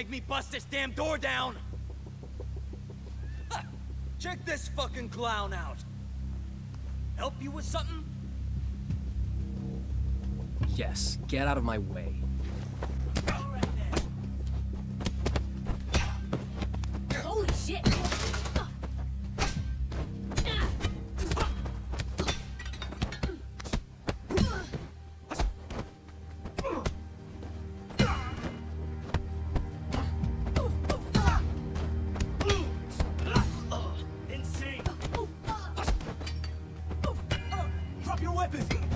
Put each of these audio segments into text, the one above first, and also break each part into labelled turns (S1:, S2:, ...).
S1: make me bust this damn door down! Ha! Check this fucking clown out! Help you with something?
S2: Yes, get out of my way.
S1: Drop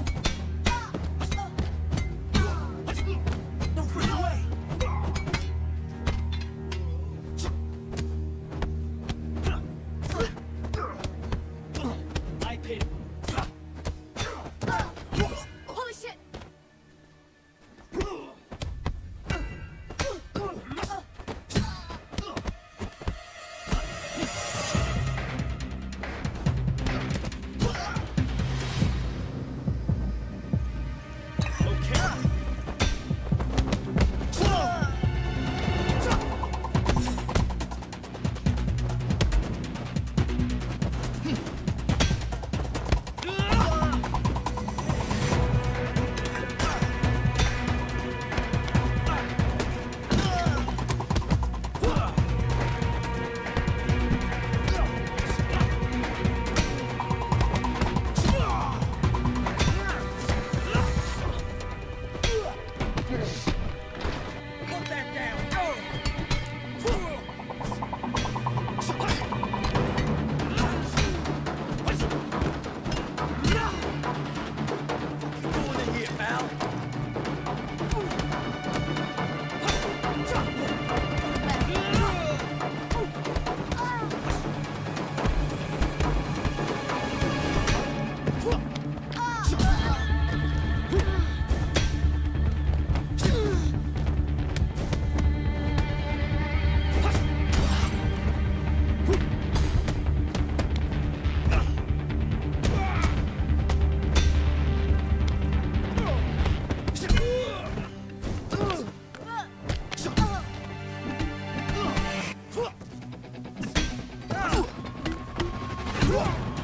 S1: Got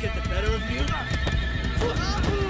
S1: get the better of you?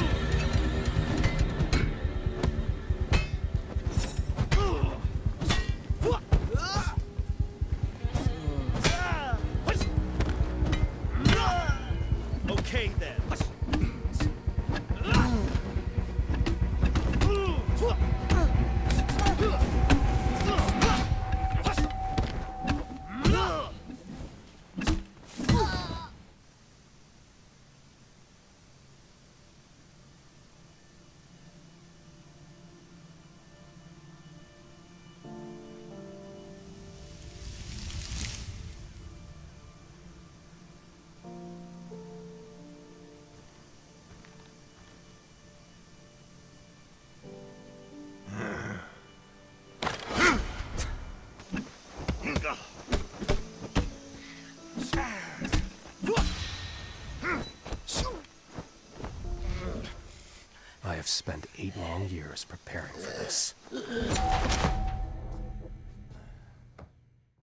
S2: I have spent eight long years preparing for this.